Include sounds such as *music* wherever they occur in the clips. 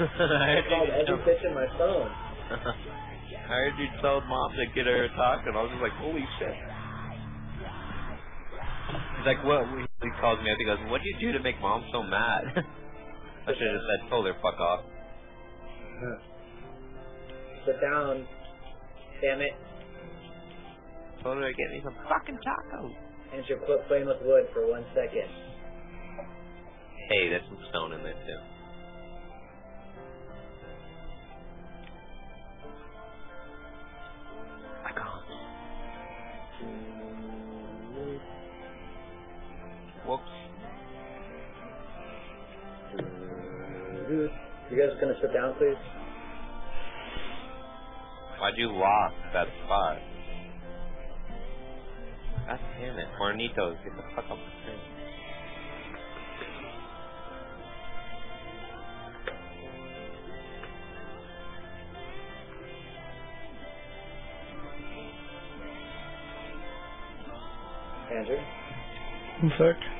*laughs* I called heard you every bitch in my phone. *laughs* I heard you told mom to get her talking. I was just like, holy shit. He's like, what? He calls me up. He goes, what'd you do to make mom so mad? *laughs* I should have just said, told her, fuck off. Sit down. Damn it. Told her to get me some fucking tacos. Andrew, quit playing with wood for one second. Hey, there's some stone in there too. You guys gonna sit down, please? Why'd you lock that spot? God damn it. Marnitos, get the fuck up the screen. Andrew? One sec.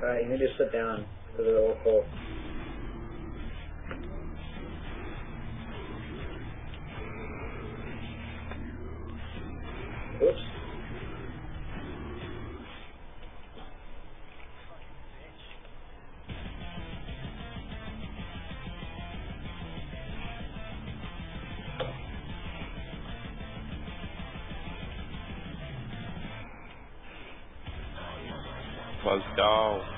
Alright, you need to sit down because of the old hole. Oops. Let's go.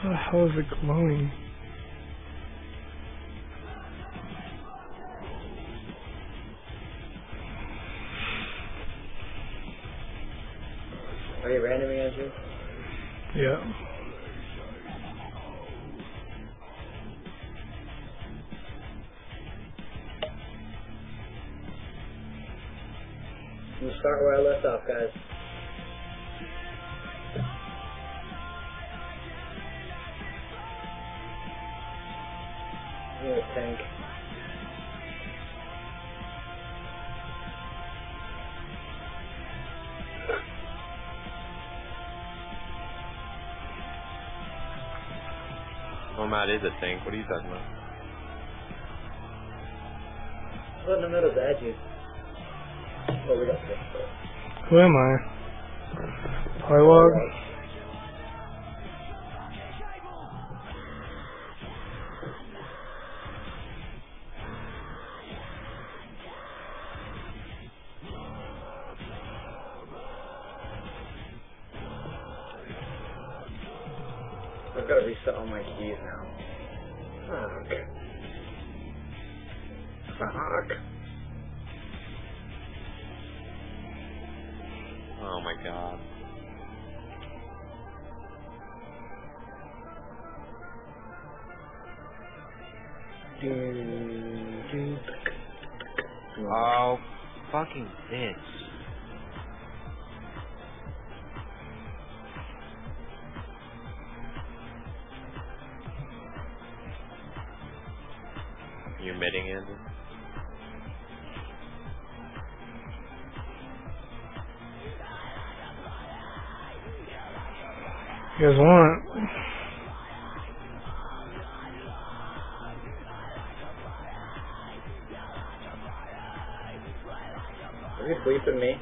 Oh, how the hell is it glowing? Are you random, Andrew? Yeah. We'll start where I left off, guys. I'm gonna tank. Nomad is a tank. What are you talking about? What in the middle is Edgy? Oh, we got this. Who am I? Pylog? I've got to reset all my keys now. Fuck. Fuck. Oh my god. Oh, fucking bitch. You admitting, Andrew? You guys want? Are you sleeping me?